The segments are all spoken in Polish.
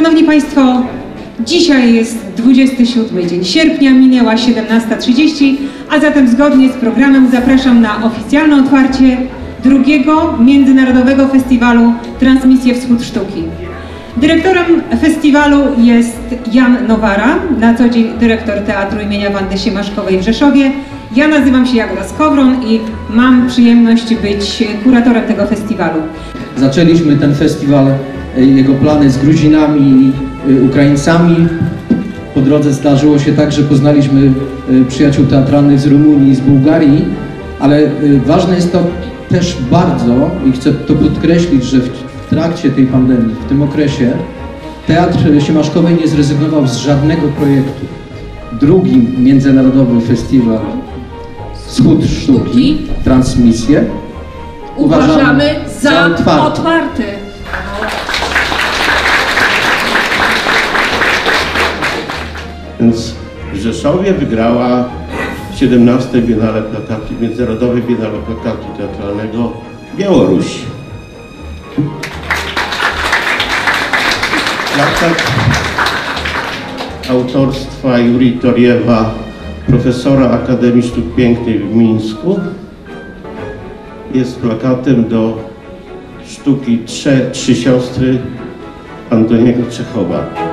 Szanowni Państwo, dzisiaj jest 27 dzień sierpnia, minęła 17.30, a zatem zgodnie z programem zapraszam na oficjalne otwarcie drugiego Międzynarodowego Festiwalu Transmisje Wschód Sztuki. Dyrektorem festiwalu jest Jan Nowara, na co dzień dyrektor Teatru imienia Wandy Siemaszkowej w Rzeszowie. Ja nazywam się Jagoda Skowron i mam przyjemność być kuratorem tego festiwalu. Zaczęliśmy ten festiwal, jego plany z Gruzinami i e, Ukraińcami. Po drodze zdarzyło się tak, że poznaliśmy e, przyjaciół teatralnych z Rumunii i z Bułgarii, ale e, ważne jest to też bardzo i chcę to podkreślić, że w trakcie tej pandemii, w tym okresie Teatr Siemaszkowej nie zrezygnował z żadnego projektu. Drugi międzynarodowy festiwal Wschód Sztuki, transmisję, uważamy za, za otwarty. otwarty. Więc w Rzeszowie wygrała 17 Biennale Plakatu, Międzynarodowe Biennale Plakatu Teatralnego Białoruś. Plakat autorstwa Juri Toriewa, profesora Akademii Sztuk Pięknych w Mińsku, jest plakatem do sztuki Trze, Trzy Siostry Antoniego Czechowa.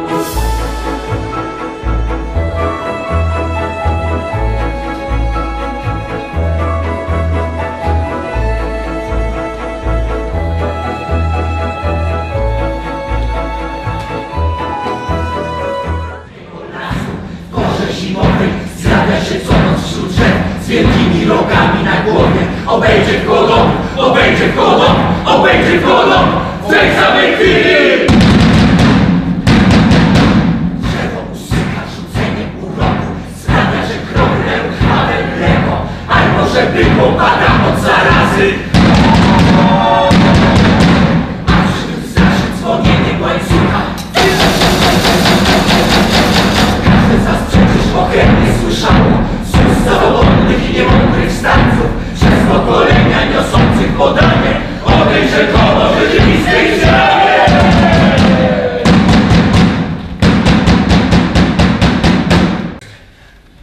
Co wśród drzew Z wielkimi rogami na głowie. Obejdzie w koło domu, obejdzie w koło domu Obejdzie w koło domu W tej samej chwili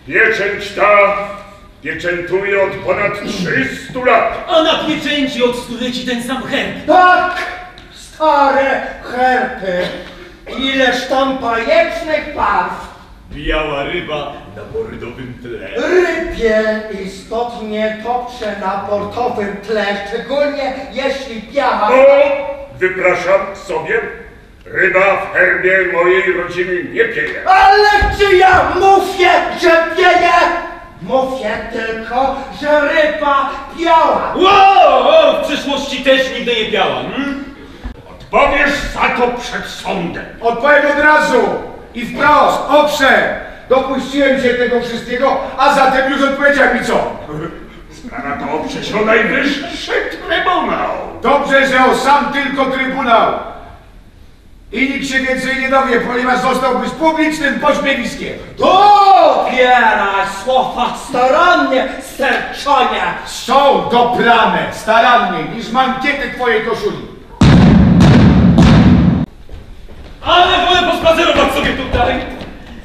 Pieczęć ta pieczętuje od ponad 300 lat. A na pieczęci od stuleci ten sam herb. Tak, stare herpy. Ileż tam bajecznych barw. Biała ryba na bordowym tle. Rybie istotnie topcze na portowym tle, szczególnie jeśli biała. O, wypraszam sobie, ryba w herbie mojej rodziny nie pieje. Ale czy ja mówię, że pieje? Mówię tylko, że ryba biała. Ło, o, w przeszłości też nigdy nie biała. Hmm? Odpowiesz za to przed sądem. Odpowiem od razu i wprost, owszem, dopuściłem się tego wszystkiego, a zatem już odpowiedział mi co? Sprawa to oprzeć o najwyższy trybunał. Dobrze, że o sam tylko trybunał. I nikt się więcej nie dowie, ponieważ zostałbyś publicznym pośmiewiskiem. Dobieraj słowa starannie, sterczonie. Są doplane starannie niż mankiety twojej koszuli. Ale wolę pospacerować sobie tutaj.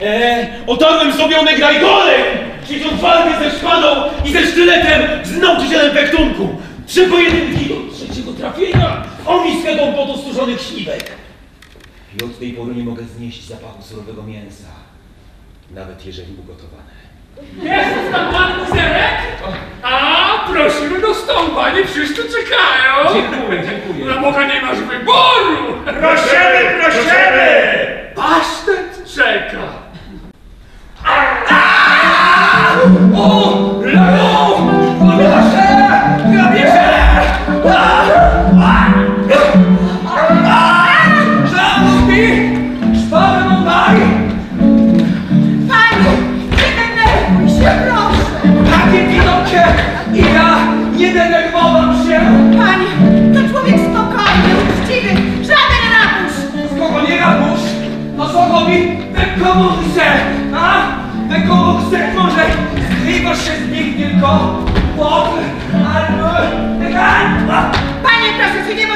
E, otarłem sobie one grajgolem, ćwicząc walkę ze szpadą i ze sztyletem z nauczycielem wektunku. Trzy pojedynki do trzeciego trafienia, o miskę kompotu suszonych śliwek. I od tej pory nie mogę znieść zapachu surowego mięsa, nawet jeżeli ugotowane. Jest tam pan Muzerek? A, prosimy do stołu, panie, wszyscy czekają. Dziękuję, dziękuję. No bo nie masz wyboru. Prosimy, prosimy! Pasztet czeka. O! kurze, a? Kurze, może zgrywasz się z nich tylko? Łop, albo... Panie, proszę się nie